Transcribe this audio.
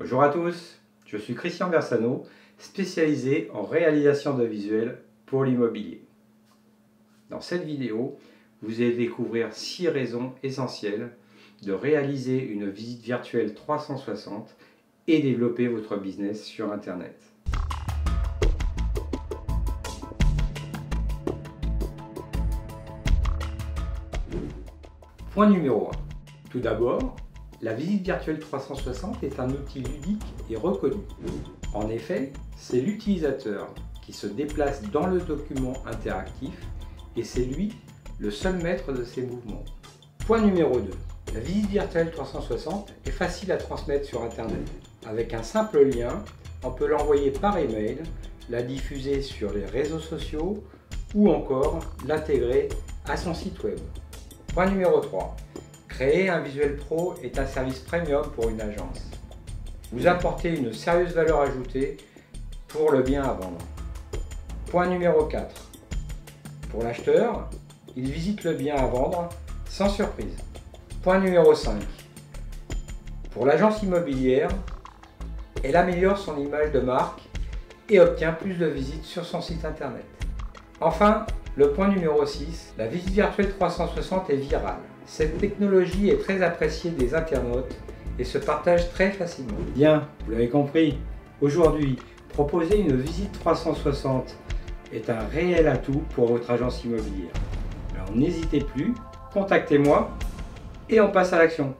Bonjour à tous, je suis Christian Bersano, spécialisé en réalisation de visuels pour l'immobilier. Dans cette vidéo, vous allez découvrir 6 raisons essentielles de réaliser une visite virtuelle 360 et développer votre business sur Internet. Point numéro 1. Tout d'abord, la visite virtuelle 360 est un outil ludique et reconnu. En effet, c'est l'utilisateur qui se déplace dans le document interactif et c'est lui le seul maître de ses mouvements. Point numéro 2. La visite virtuelle 360 est facile à transmettre sur Internet. Avec un simple lien, on peut l'envoyer par email, la diffuser sur les réseaux sociaux ou encore l'intégrer à son site web. Point numéro 3. Créer un visuel pro est un service premium pour une agence. Vous apportez une sérieuse valeur ajoutée pour le bien à vendre. Point numéro 4. Pour l'acheteur, il visite le bien à vendre sans surprise. Point numéro 5. Pour l'agence immobilière, elle améliore son image de marque et obtient plus de visites sur son site internet. Enfin, le point numéro 6, la visite virtuelle 360 est virale. Cette technologie est très appréciée des internautes et se partage très facilement. Bien, vous l'avez compris, aujourd'hui, proposer une visite 360 est un réel atout pour votre agence immobilière. Alors n'hésitez plus, contactez-moi et on passe à l'action.